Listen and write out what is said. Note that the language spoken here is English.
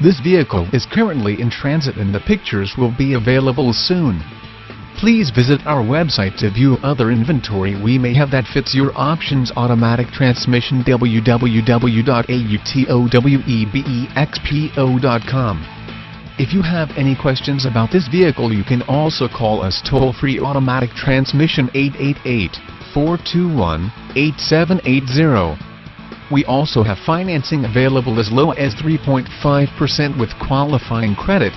This vehicle is currently in transit and the pictures will be available soon. Please visit our website to view other inventory we may have that fits your options automatic transmission www.autowebexpo.com. If you have any questions about this vehicle you can also call us toll free automatic transmission 888-421-8780. We also have financing available as low as 3.5% with qualifying credit